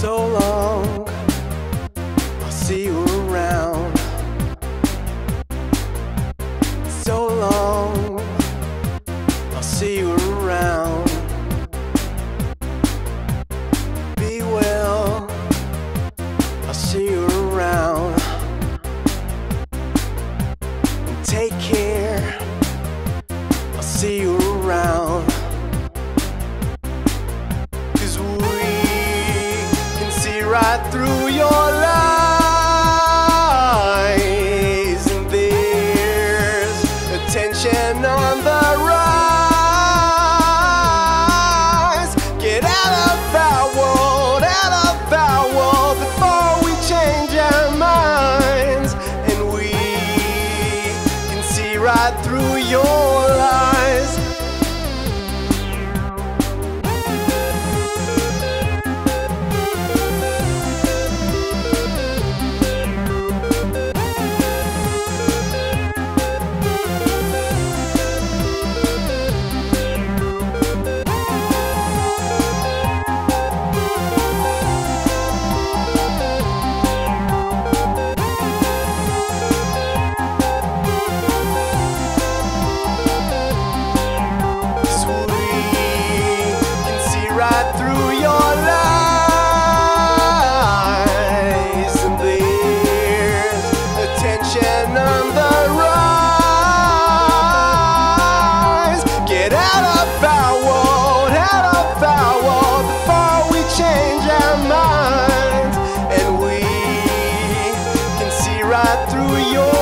so long. I'll see you around. So long. I'll see you around. Be well. I'll see you around. Take care. I'll see you right through your lies. And there's attention on the rise. Get out of our world, out of our world before we change our minds. And we can see right through your lies. through your